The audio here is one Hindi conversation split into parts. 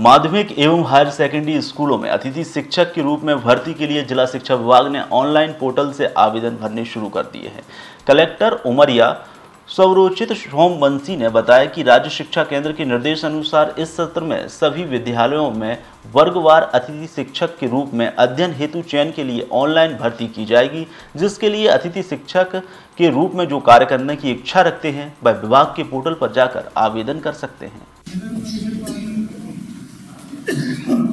माध्यमिक एवं हायर सेकेंडरी स्कूलों में अतिथि शिक्षक के रूप में भर्ती के लिए जिला शिक्षा विभाग ने ऑनलाइन पोर्टल से आवेदन भरने शुरू कर दिए हैं। कलेक्टर उमरिया स्वरोचित सोम बंसी ने बताया कि राज्य शिक्षा केंद्र के निर्देश अनुसार इस सत्र में सभी विद्यालयों में वर्गवार अतिथि शिक्षक के रूप में अध्ययन हेतु चयन के लिए ऑनलाइन भर्ती की जाएगी, जिसके लिए अतिथि शिक्षक के रूप में जो कार्य करने की इच्छा रखते हैं, वह विभाग के पोर्टल पर जाकर आवेदन कर सकते हैं।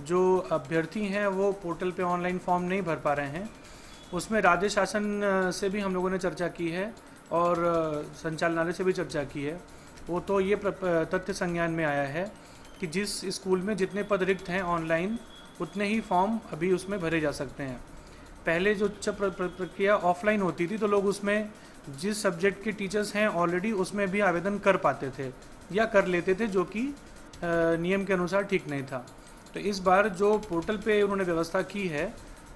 जो अभ्यर्थी हैं, वो पोर्टल पे ऑनलाइन फॉर्म नहीं भर पा रहे हैं। उसमें राज्य शासन से भी हम लोगों ने चर्चा की है और संचालनालय से भी चर्चा की है। वो तो ये तथ्य संज्ञान में आया है कि जिस स्कूल में जितने पद रिक्त हैं ऑनलाइन, उतने ही फॉर्म अभी उसमें भरे जा सकते हैं। पहले जो प्रक्रिया ऑफलाइन होती थी तो लोग उसमें जिस सब्जेक्ट के टीचर्स हैं, ऑलरेडी उसमें भी आवेदन कर पाते थे या कर लेते थे, जो कि नियम के अनुसार ठीक नहीं था। तो इस बार जो पोर्टल पे उन्होंने व्यवस्था की है,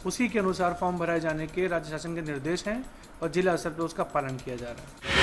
उसी के अनुसार फॉर्म भराए जाने के राज्य शासन के निर्देश हैं और जिला स्तर पर उसका पालन किया जा रहा है।